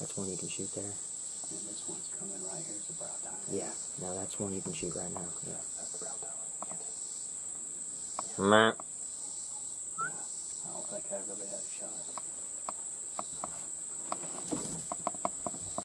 That's one you can shoot there. And this one's coming right here. It's a brow tower. Yeah. now that's one you can shoot right now. Yeah. That's the brow tower. Yeah. yeah. I don't think I really had a shot.